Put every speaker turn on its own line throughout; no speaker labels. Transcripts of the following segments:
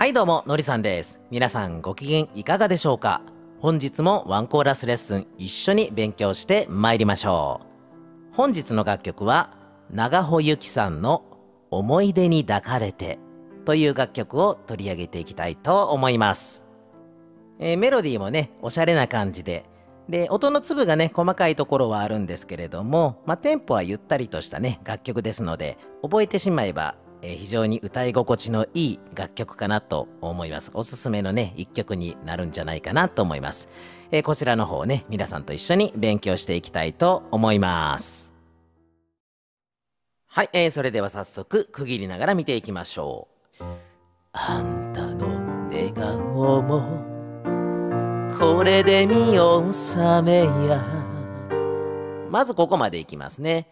はいどうものりさんです。皆さんご機嫌いかがでしょうか？本日もワンコーラスレッスン一緒に勉強して参りましょう。本日の楽曲は長穂ゆきさんの思い出に抱かれてという楽曲を取り上げていきたいと思います、えー、メロディーもねおしゃれな感じで。で音の粒がね細かいところはあるんですけれども、まあ、テンポはゆったりとしたね楽曲ですので覚えてしまえばえ、非常に歌い心地のいい楽曲かなと思います。おすすめのね、一曲になるんじゃないかなと思います。え、こちらの方ね、皆さんと一緒に勉強していきたいと思います。はい、えー、それでは早速区切りながら見ていきましょう。あんたの笑顔もこれで見納めやまずここまでいきますね。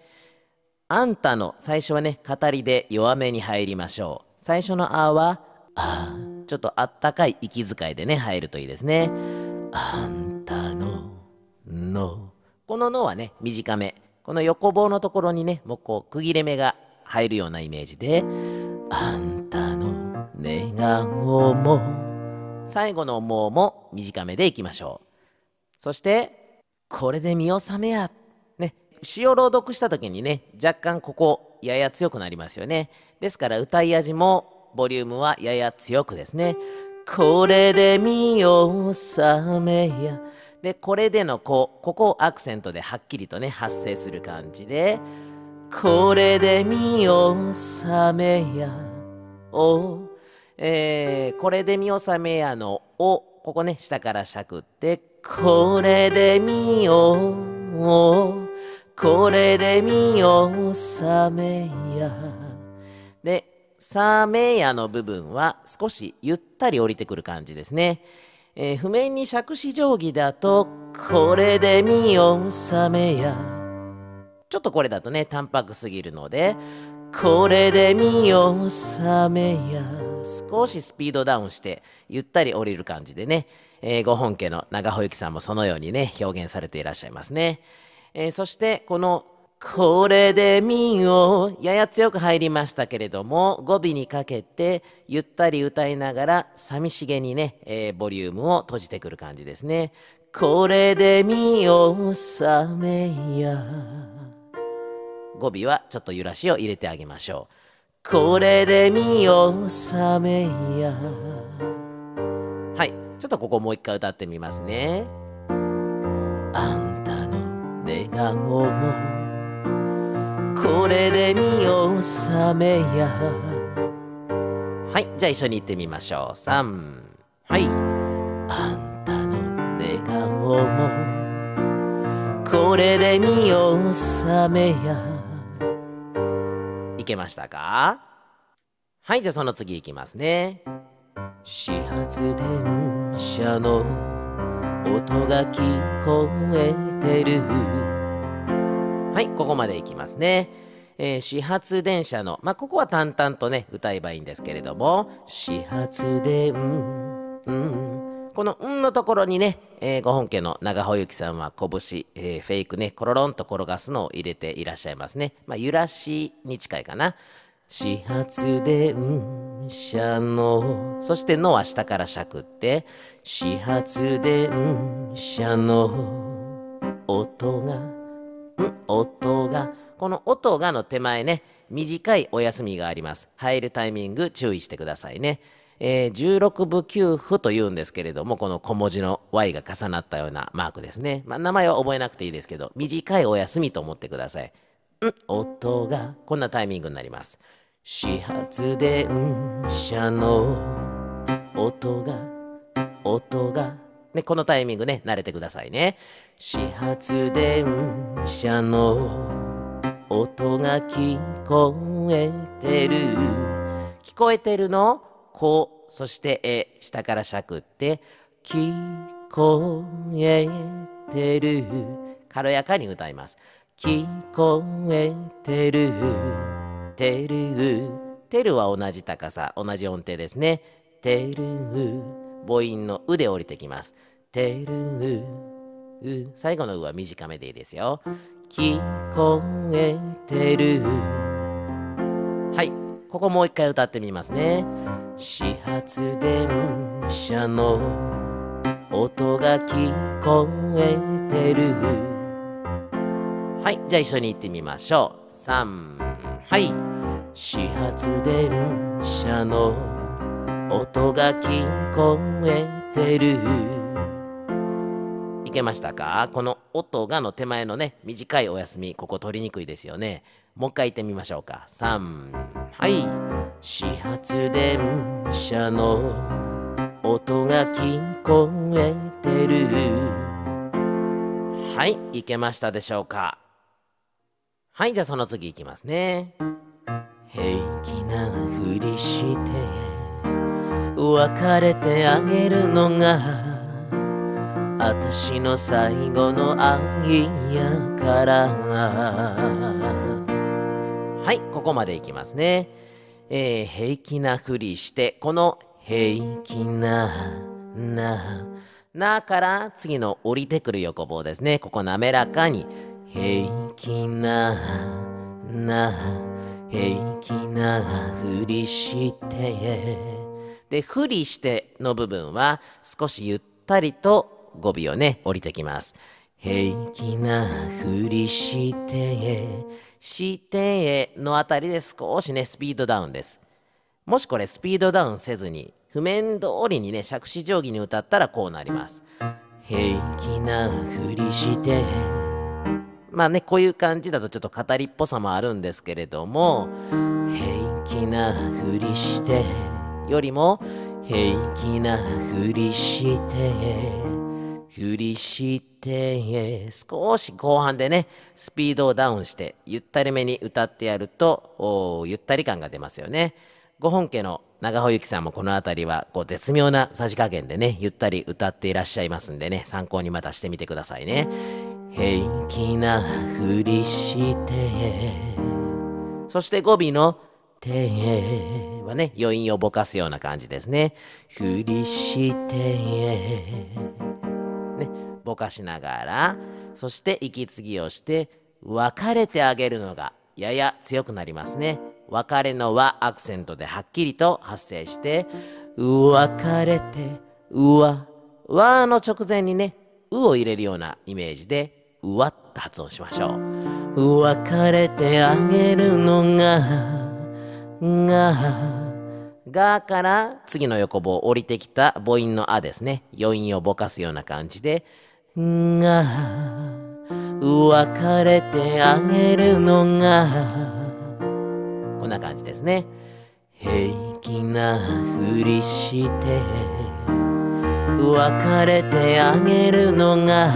あんたの最初はね、語りで弱めに入りましょう。最初のあは、あちょっとあったかい息遣いでね、入るといいですね。あんたの、の。こののはね、短め。この横棒のところにね、もうこう、区切れ目が入るようなイメージで、あんたの寝顔も。最後のもうも短めでいきましょう。そして、これで見納めや。詩を朗読した時にね若干ここやや強くなりますよね。ですから歌い味もボリュームはやや強くですね。これで見よさめや。でこれでのこここをアクセントではっきりとね発声する感じでこれで見よさめや。お。えー、これで見納めやの「お」ここね下からしゃくってこれで見よう。これで見よさめや。で、さめやの部分は少しゆったり降りてくる感じですね。えー、譜面に尺子定規だと、これで見よさめや。ちょっとこれだとね、淡白すぎるので、これで見よさめや。少しスピードダウンして、ゆったり降りる感じでね、えー、ご本家の長穂ゆきさんもそのようにね、表現されていらっしゃいますね。えー、そしてこの「これでみよ」やや強く入りましたけれども語尾にかけてゆったり歌いながら寂しげにね、えー、ボリュームを閉じてくる感じですね。これでみよさめや語尾はちょっと揺らしを入れてあげましょう。これでみよさめやはいちょっとここもう一回歌ってみますね。顔もこれで見納めや。はいじゃあ一緒に言ってみましょう。3はい。あんたの寝顔もこれで見納めや。いけましたか？はいじゃあその次いきますね。始発電車の音が聞こえてるはい、ここまでいきますね。えー、始発電車の、まあ、ここは淡々とね、歌えばいいんですけれども、始発電、うん、この「ん」のところにね、えー、ご本家の長穂ゆきさんは拳、えー、フェイクね、コロロンと転がすのを入れていらっしゃいますね。まあ、揺らしに近いかな。始発電車の、そしてのは下からしゃくって、始発電車の音が。ん？音が。この音がの手前ね短いお休みがあります。入るタイミング注意してくださいね、えー、16部9符というんですけれどもこの小文字の Y が重なったようなマークですね、まあ、名前は覚えなくていいですけど短いお休みと思ってください。ん？音が。こんなタイミングになります。始発電車の音が。音が。ね、このタイミングね、慣れてくださいね。始発電車の音が聞こえてる。聞こえてるの、こう、そしてえ、下からしゃくって、聞こえてる。軽やかに歌います。聞こえてる。てる。てるは同じ高さ、同じ音程ですね。てる。母音のうで降りてきます。てるう。最後のうは短めでいいですよ。聞こえてる。はい。ここもう一回歌ってみますね。始発電車の音が聞こえてるはいじゃあ一緒に言ってみましょう3はい始発電車の音が聞こえてる。いけましたか？この音がの手前のね短いお休みここ取りにくいですよね。もう一回言ってみましょうか。3はい。始発電車の音が聞こえてる。はいいけましたでしょうか？はいじゃあその次いきますね。平気なふりして。別れてあげるのが私の最後の愛やから。はいここまでいきますね、えー、平気なふりしてこの平気なななから次の降りてくる横棒ですね。ここ滑らかに平気なな平気なふりして。でふりしての部分は少しゆったりと語尾をね降りてきます。平気なふりしてしてのあたりで少しねスピードダウンです。もしこれスピードダウンせずに譜面通りにね杓子定規に歌ったらこうなります。平気なふりしてまあねこういう感じだとちょっと語りっぽさもあるんですけれども平気なふりしてよりも平気なふりしてふりして少し後半でねスピードをダウンしてゆったりめに歌ってやるとゆったり感が出ますよね。ご本家の長穂ゆきさんもこの辺りはこう絶妙なさじ加減でねゆったり歌っていらっしゃいますんでね参考にまたしてみてくださいね。平気なふりしてそして語尾の「て」はね余韻をぼかすような感じですね。ふりしてねぼかしながらそして息継ぎをして別れてあげるのがやや強くなりますね。別れの和アクセントではっきりと発生して別れてうわ和の直前にねうを入れるようなイメージでうわって発音しましょう別れてあげるのがががから次の横棒降りてきた母音のあですね。余韻をぼかすような感じで。が別れてあげるのがこんな感じですね。平気なふりして別れてあげるのが。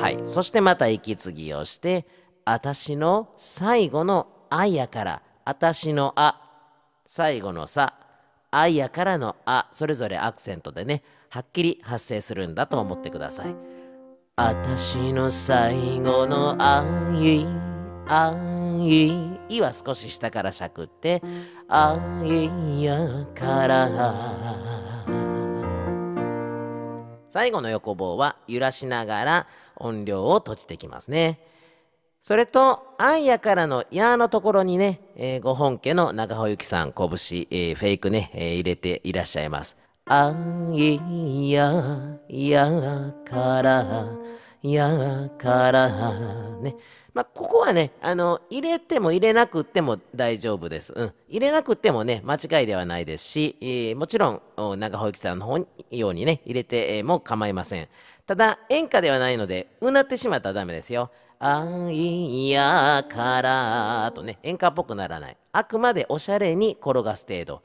はい。そしてまた息継ぎをして私の最後の愛やから私のあ最後のさ愛やからのあそれぞれアクセントでねはっきり発生するんだと思ってください。私の最後の愛愛いいは少し下からしゃくってあいやから。最後の横棒は揺らしながら音量を閉じてきますね。それと「あんやから」の「や」のところにね、えー、ご本家の長穂ゆきさん拳、えー、フェイクね、えー、入れていらっしゃいますあいややからやからねまあ、ここはね、あの、入れても入れなくても大丈夫です。うん。入れなくてもね、間違いではないですし、えー、もちろん、長穂幸さんの方ようにね、入れても構いません。ただ、演歌ではないので、うなってしまったらダメですよ。あいやからとね、演歌っぽくならない。あくまでおしゃれに転がす程度。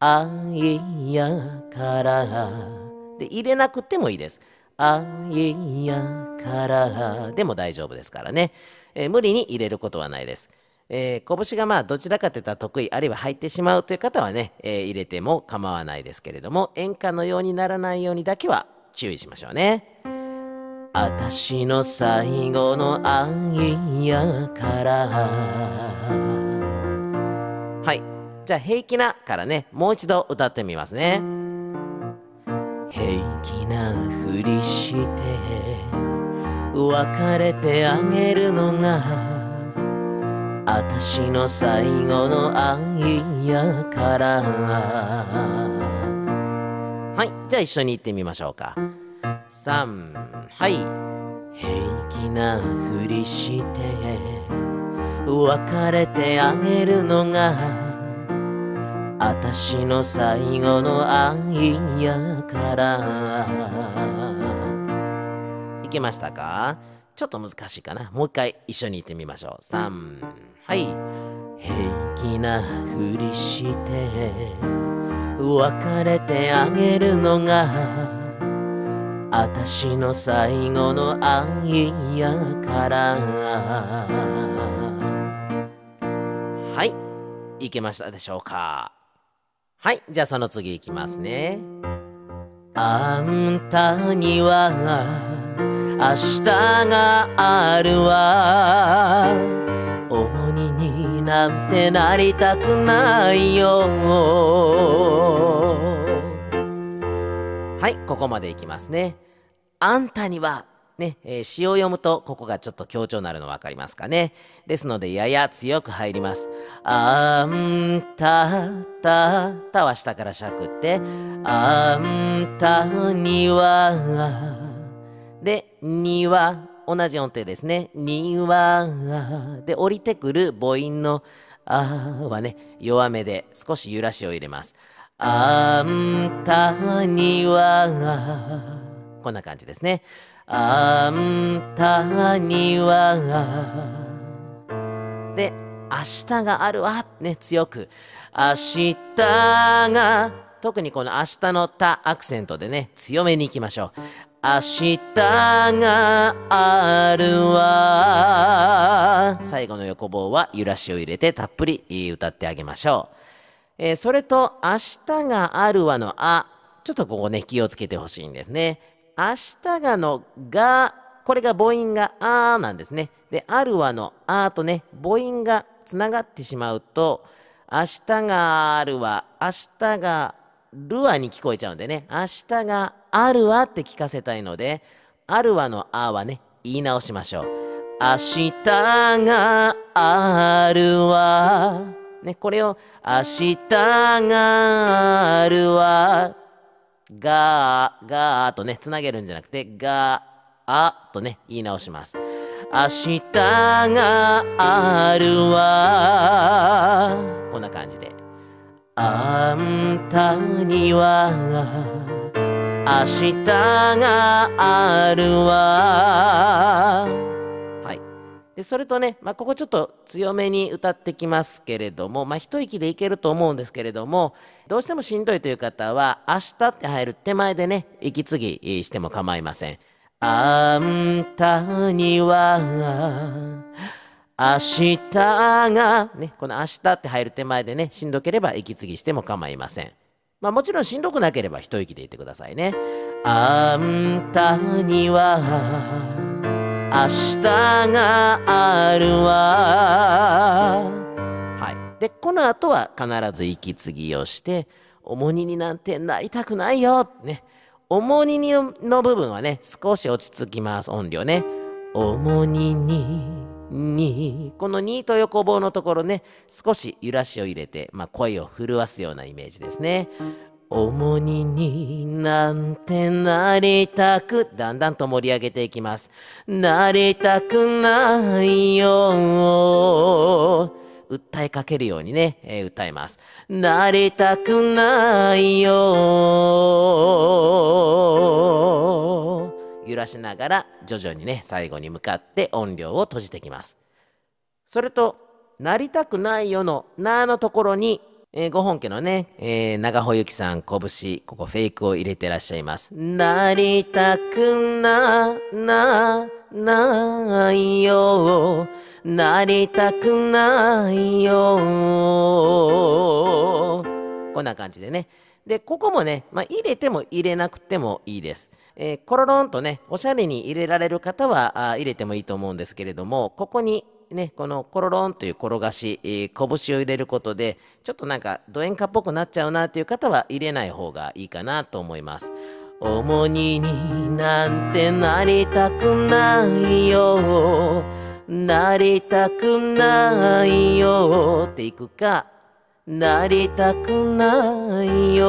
あいやからで、入れなくてもいいです。あいやからでも大丈夫ですからね、えー、無理に入れることはないです。えー、拳がまあどちらかといったら得意あるいは入ってしまうという方はね、えー、入れても構わないですけれども演歌のようにならないようにだけは注意しましょうね。あたしの最後の愛やから。はい。じゃあ平気なからね。もう一度歌ってみますね。平気なふりして別れてあげるのがあたしの最後の愛やから。はい。じゃあ一緒に言ってみましょうか。3はい。平気なふりして別れてあげるのがあたしの最後の愛やから。いけましたか？ちょっと難しいかな。もう一回一緒に言ってみましょう。3はい。平気なふりして別れてあげるのがあたしの最後の愛やから。はい。いけましたでしょうか。はい。じゃあその次いきますね。あんたには明日があるわ。重荷になんてなりたくないよ。はいここまでいきますねあんたにはね、えー、詩を読むとここがちょっと強調になるの分かりますかねですのでやや強く入りますあんたたたは下からしゃくってあんたにはで、には、同じ音程ですね。には、で、降りてくる母音のあはね、弱めで少し揺らしを入れます。あんたには、こんな感じですね。あんたには、で、明日があるわ、ね、強く。明日が、特にこの明日のたアクセントでね、強めにいきましょう。明日があるわ最後の横棒は揺らしを入れてたっぷり歌ってあげましょう、えー、それと明日があるわのあちょっとここね気をつけてほしいんですね明日がのがこれが母音があなんですねであるわのあとね母音がつながってしまうと明日があるわ明日がるわに聞こえちゃうんでね明日があるわって聞かせたいので、あるわのあはね、言い直しましょう。明日があるわ。ね、これを明日があるわ。が、がとね、つなげるんじゃなくて、が、あとね、言い直します。明日があるわ。こんな感じで。あんたには明日があるわでそれとね、まあ、ここちょっと強めに歌ってきますけれども、まあ、一息でいけると思うんですけれどもどうしてもしんどいという方は「明日」って入る手前でね息継ぎしても構いません。あんたには明日が、ね、この明日って入る手前でね、しんどければ息継ぎしても構いません。まあもちろんしんどくなければ一息で言ってくださいね。あんたには明日があるわ。はい。で、この後は必ず息継ぎをして、重荷になんてなりたくないよ。ね。重荷の部分はね、少し落ち着きます。音量ね。重荷ににこの2と横棒のところね少し揺らしを入れて、まあ、声を震わすようなイメージですね。重荷になんてなりたくだんだんと盛り上げていきます。なりたくないよ訴えかけるようにね、えー、歌います。なりたくないよ揺らしながら徐々にね最後に向かって音量を閉じてきますそれとなりたくないよのなのところに、えー、ご本家のね、えー、長穂ゆきさん拳ここフェイクを入れてらっしゃいます。なりたくななないよ。なりたくないよ。こんな感じでね。で、ここもね、まあ、入れても入れなくてもいいです。えー、コロロンとね、おしゃれに入れられる方はあ入れてもいいと思うんですけれども、ここにね、このコロロンという転がし、えー、拳を入れることで、ちょっとなんかド演歌っぽくなっちゃうなという方は入れない方がいいかなと思います。重荷になんてなりたくないよ。なりたくないよっていくかなりたくないよ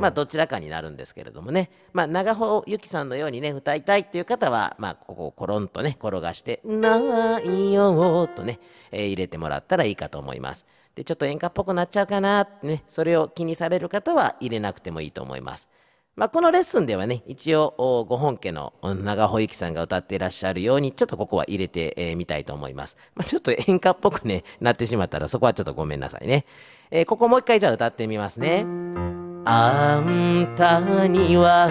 まあどちらかになるんですけれどもね。まあ長穂ゆきさんのようにね歌いたいっていう方はまあここをコロンとね転がして「ないよ」とね、えー、入れてもらったらいいかと思います。でちょっと演歌っぽくなっちゃうかなってねそれを気にされる方は入れなくてもいいと思います。まあ、このレッスンではね一応ご本家の長穂ゆきさんが歌っていらっしゃるようにちょっとここは入れてみ、たいと思います、まあ、ちょっと演歌っぽくねなってしまったらそこはちょっとごめんなさいね、えー、ここもう一回じゃあ歌ってみますね。あんたには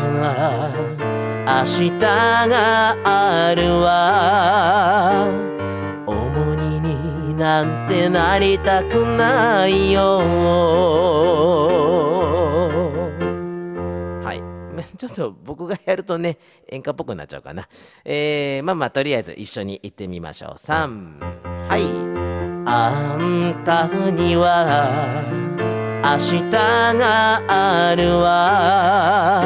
明日があるわ重荷になんてなりたくないよ ちょっと僕がやるとね、演歌っぽくなっちゃうかな。えー、まあまあ、とりあえず一緒に行ってみましょう。3、はい。あんたには明日があるわ。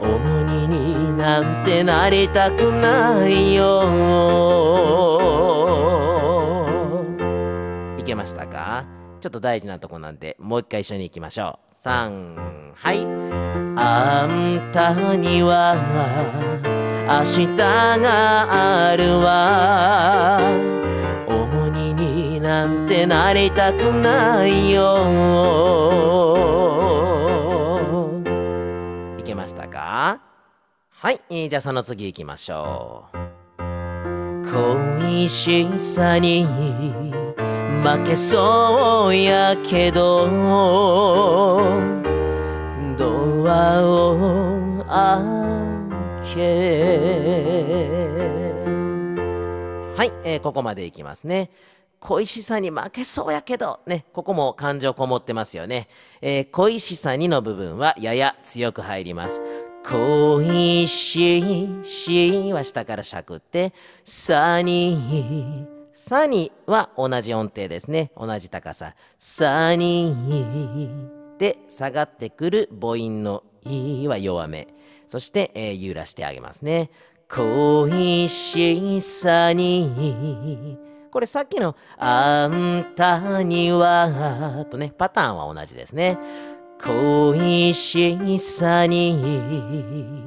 重荷になんてなりたくないよ。いけましたか？ちょっと大事なとこなんで、もう一回一緒に行きましょう。3、はい。あんたには明日があるわなんてなりたくないよ。いけましたか？はい、じゃあその次行きましょう。恋しさに負けそうやけど。ドアを開け。はい、えー、ここまでいきますね。恋しさに負けそうやけど。ねここも感情こもってますよね、えー、恋しさにの部分はやや強く入ります。恋ししは下からしゃくってさにさには同じ音程ですね。同じ高さ。さにで下がってくる母音の「い」は弱め。そして、えー、揺らしてあげますね。恋しさにこれさっきの「あんたには」とねパターンは同じですね。恋しさに。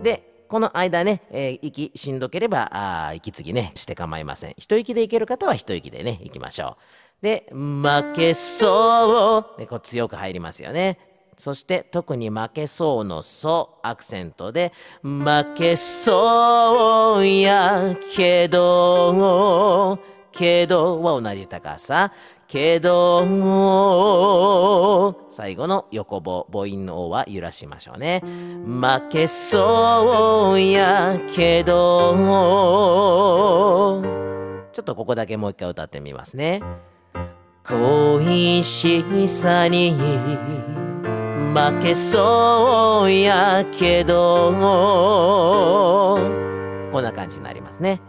でこの間ね、えー、息しんどければあ息継ぎねして構いません。一息でいける方は一息でねいきましょう。で、負けそう。で、こう強く入りますよね。そして特に負けそうのそアクセントで負けそうやけどけどは同じ高さ。けど最後の横棒母音の「お」は揺らしましょうね。負けそうやけど。ちょっとここだけもう一回歌ってみますね。恋しさに負けそうやけど。こんな感じになりますね。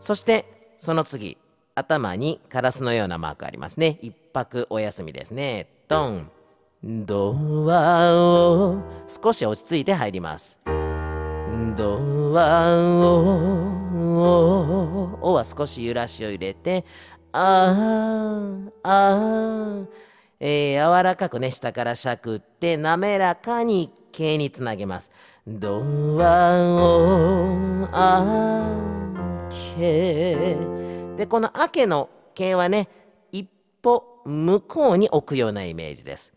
そしてその次頭にカラスのようなマークありますね。一泊お休みですね。ドン。ドアを少し落ち着いて入ります。ドアをおは少し揺らしを入れてあああえー、柔らかくね下からしゃくって滑らかに形につなげます。ドアを開け。でこの「開け」の形はね一歩向こうに置くようなイメージです。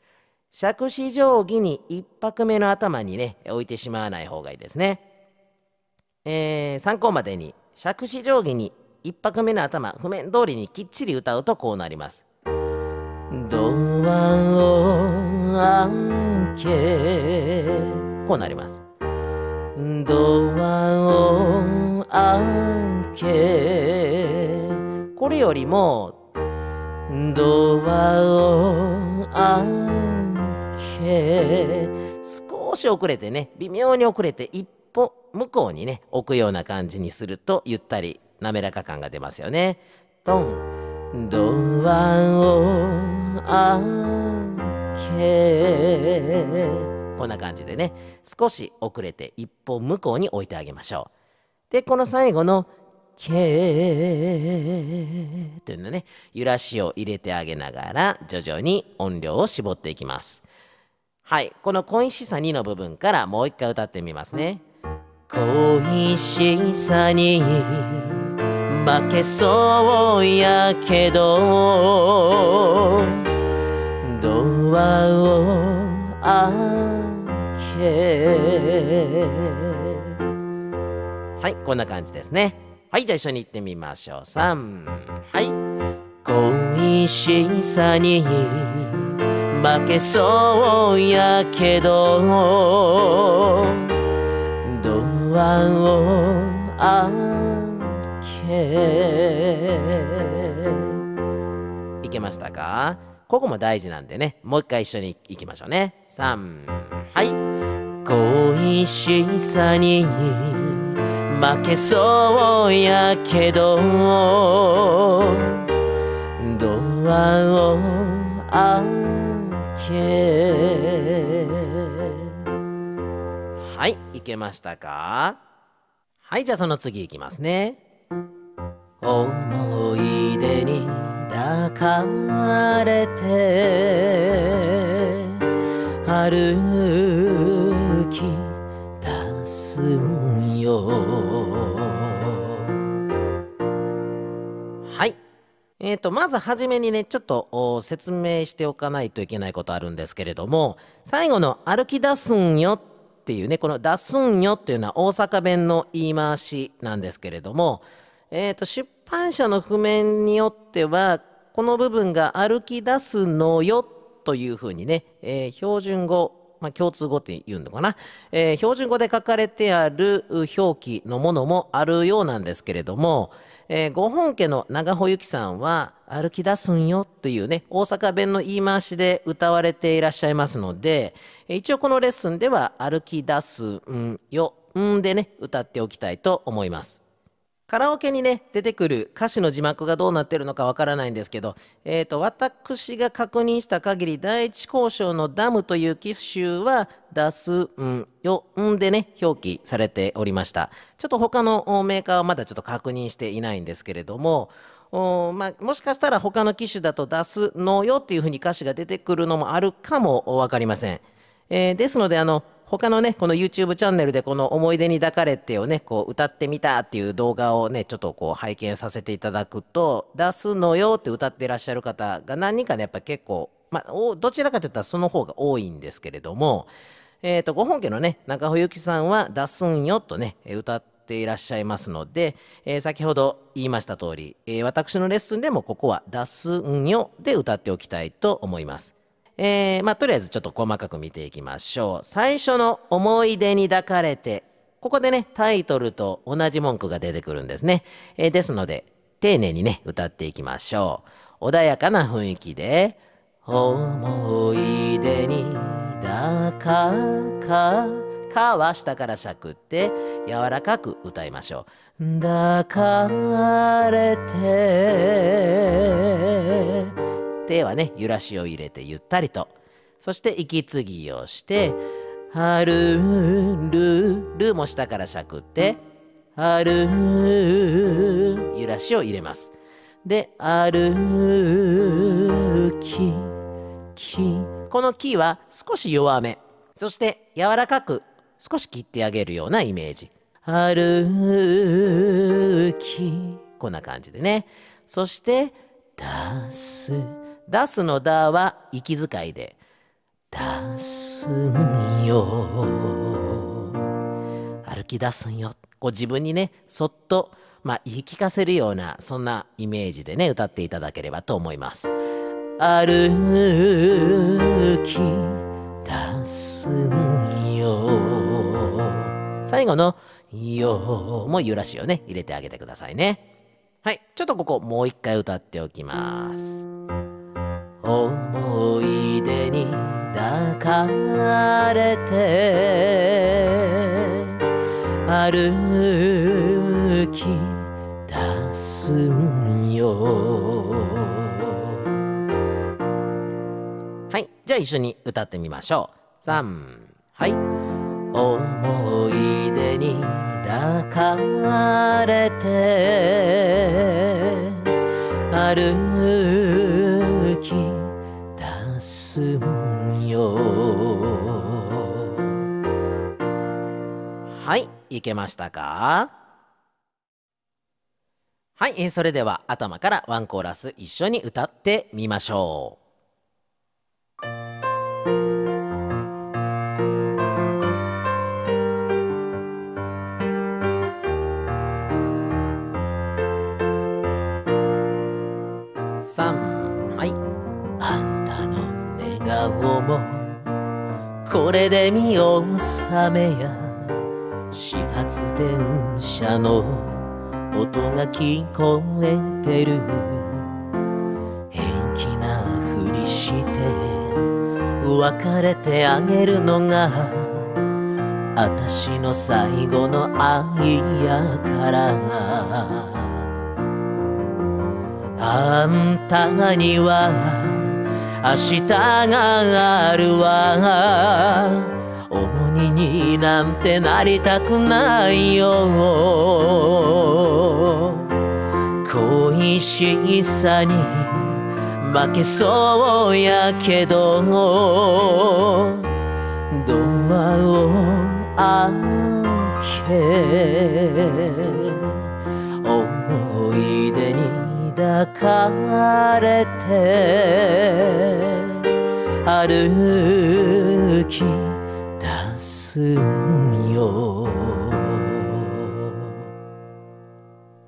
杓子定規に一拍目の頭にね置いてしまわない方がいいですね、えー、参考までに杓子定規に一拍目の頭譜面通りにきっちり歌うとこうなります。ドアを開けこうなりますドアを開けこれよりもドアを開け少し遅れてね微妙に遅れて一歩向こうにね置くような感じにするとゆったり滑らか感が出ますよね。トンドアを開けこんな感じでね少し遅れて一歩向こうに置いてあげましょう。でこの最後の「け」というのね揺らしを入れてあげながら徐々に音量を絞っていきます。はいこの「恋しさに」の部分からもう一回歌ってみますね。恋しさに負けそうやけどドアを開け。はいこんな感じですね。はいじゃあ一緒に行ってみましょう。3はい。恋しさに負けそうやけどドアを開け。いけましたか？ここも大事なんでね。もう一回一緒に行きましょうね。3はい。恋しさに負けそうやけど。ドアを開け。はい。いけましたか？はい。じゃあその次いきますね。思い出に抱かれて歩き出すよ。はい。えーと、まず初めにねちょっと説明しておかないといけないことあるんですけれども最後の「歩き出すんよ」っていうねこの「出すんよ」っていうのは大阪弁の言い回しなんですけれども、えーと出版社の譜面によってはこの部分が「歩き出すのよ」というふうにね、えー、標準語まあ、共通語って言うのかな、えー、標準語で書かれてある表記のものもあるようなんですけれども、えー、ご本家の長穂由紀さんは「歩き出すんよ」というね大阪弁の言い回しで歌われていらっしゃいますので一応このレッスンでは「歩き出すんよ」んでね歌っておきたいと思います。カラオケにね出てくる歌詞の字幕がどうなってるのかわからないんですけど、えーと、私が確認した限り第一交渉のダムという機種は出すんよんでね表記されておりました。ちょっと他のメーカーはまだちょっと確認していないんですけれどもおまあ、もしかしたら他の機種だと出すのよっていうふうに歌詞が出てくるのもあるかも分かりません、えー、ですのであの他のねこの YouTube チャンネルでこの「思い出に抱かれて」をねこう歌ってみたっていう動画をねちょっとこう拝見させていただくと「出すのよ」って歌っていらっしゃる方が何人かねやっぱ結構まあどちらかといったらその方が多いんですけれどもえーとご本家のね中穂由紀さんは「出すんよ」とね歌っていらっしゃいますので、えー、先ほど言いました通り、えー、私のレッスンでもここは「出すんよ」で歌っておきたいと思います。えー、まあ、とりあえずちょっと細かく見ていきましょう。最初の思い出に抱かれて、ここでね、タイトルと同じ文句が出てくるんですね。えー、ですので、丁寧にね、歌っていきましょう。穏やかな雰囲気で、思い出に抱かか、かは下からしゃくって柔らかく歌いましょう。抱かれて手はね揺らしを入れてゆったりと。そして息継ぎをして「はるるる」も下からしゃくって「はる揺らしを入れます。で「歩き」き。この「き」は少し弱め。そして柔らかく少し切ってあげるようなイメージ。歩き。こんな感じでね。そして「出す」出すのだは息遣いで出すんよ。歩き出すんよ。こう自分にねそっとまあ言い聞かせるようなそんなイメージでね歌っていただければと思います。歩き出すんよ。最後の「よ」も揺らしをね。入れてあげてくださいね。はい。ちょっとここもう一回歌っておきます。思い出に抱かれて歩き出すんよ。はいじゃあ一緒に歌ってみましょう。3はい。思い出に抱かれて歩き出すよはいいけましたか？はい、それでは頭からワンコーラス一緒に歌ってみましょう。もこれで見納めや始発電車の音が聞こえてる。平気なふりして別れてあげるのが私の最後の愛やから。あんたには明日があるわ。重荷になんてなりたくないよ。恋しさに負けそうやけど。ドアを開け。かれて歩き出すよ。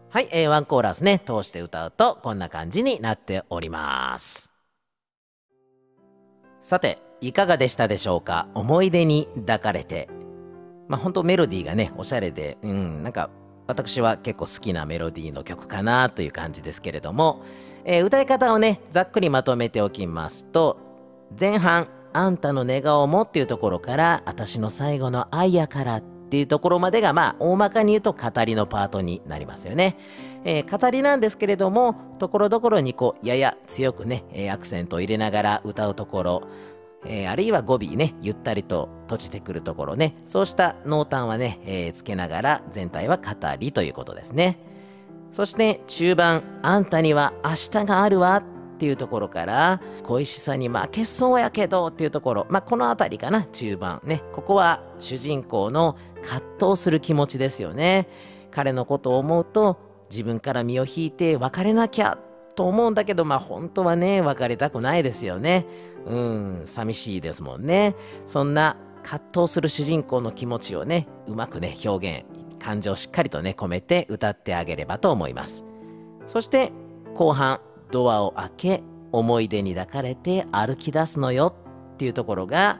はい、えー、ワンコーラスね通して歌うとこんな感じになっております。さていかがでしたでしょうか？思い出に抱かれて。まあ本当メロディーがねおしゃれでうんなんか私は結構好きなメロディーの曲かなという感じですけれども、えー、歌い方をねざっくりまとめておきますと前半「あんたの寝顔も」っていうところから「私の最後の愛やから」っていうところまでがまあ大まかに言うと語りのパートになりますよね。えー、語りなんですけれどもところどころにこうやや強くね、え、アクセントを入れながら歌うところえー、あるいは語尾ね、ゆったりと閉じてくるところね、そうした濃淡はね、えー、つけながら全体は語りということですね。そして中盤、あんたには明日があるわっていうところから、恋しさに負けそうやけどっていうところ、まあ、この辺りかな、中盤ね。ここは主人公の葛藤する気持ちですよね。彼のことを思うと、自分から身を引いて別れなきゃと思うんだけど、まあ本当はね、別れたくないですよね。うん、寂しいですもんね。そんな葛藤する主人公の気持ちをね、うまくね、表現、感情をしっかりとね、込めて歌ってあげればと思います。そして後半、ドアを開け、思い出に抱かれて歩き出すのよっていうところが、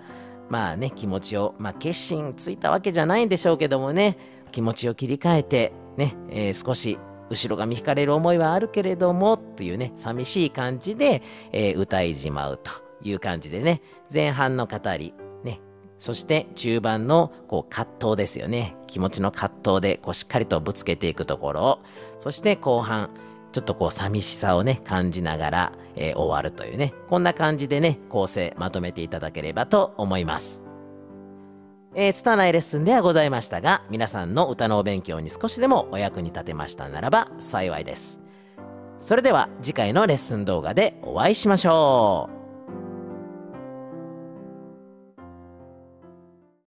まあね、気持ちを、まあ決心ついたわけじゃないんでしょうけどもね、気持ちを切り替えて、ね、えー、少し後ろ髪引かれる思いはあるけれどもっていうね寂しい感じで、えー、歌いじまうという感じでね前半の語りねそして中盤のこう葛藤ですよね気持ちの葛藤でこうしっかりとぶつけていくところそして後半ちょっとこう寂しさをね感じながら、えー、終わるというねこんな感じでね構成まとめていただければと思います。えー、拙いレッスンではございましたが、皆さんの歌のお勉強に少しでもお役に立てましたならば幸いです。それでは次回のレッスン動画でお会いしましょう。